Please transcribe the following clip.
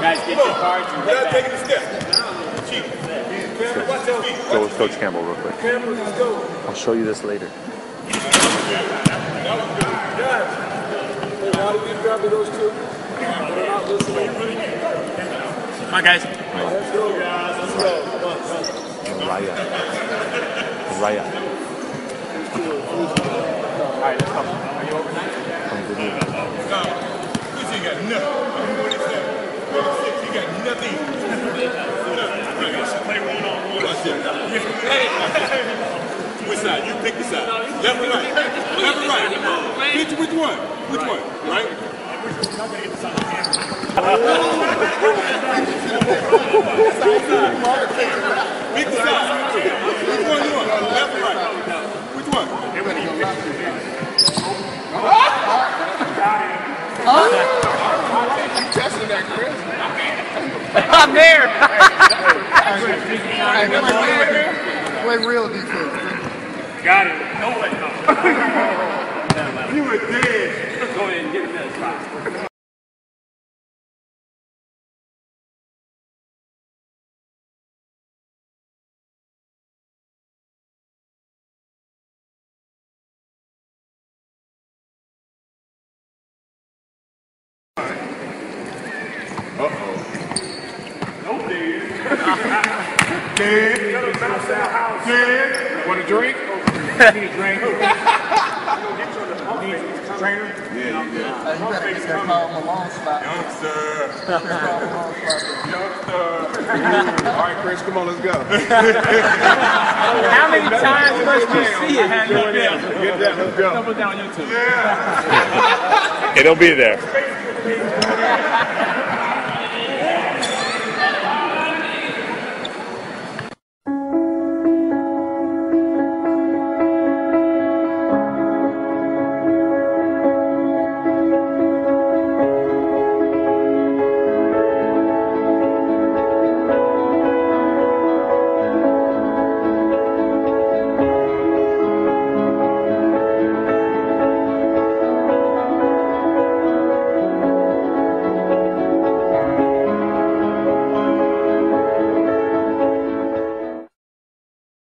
Guys, get your cards and We're not taking a step. Chief. Cameron, watch out. Go with Coach Campbell real quick. Cameron, let's go. I'll show you this later. Guys, hey, why did we grab those two? They're not listening. Come on, guys. Let's go, guys. Let's go. Come on. Raya. Raya. All right, let's go. Are you overnight? I'm good with it. No, Quincy ain't got nothing. I'm 47. 46, he got nothing. Play one on one. Watch that. Which side? You pick the side. Left or right? Left or right? Pick which one? Which one? Right? Pick the side. Which one you want? Left or right? Which one? Huh? Huh? You Testing that, Chris. I'm there. Play real defense. Got it. No way. No. You were dead. Go ahead and get him in the spot. Dead. Want a drink? Need a drink. Trainer? Hey, you better get that Karl Malone spot. Youngster. Karl Malone spot. Youngster. All right, Chris, come on, let's go. How many times must you see it? Get that, let's go. Double down YouTube. Yeah. It'll be there.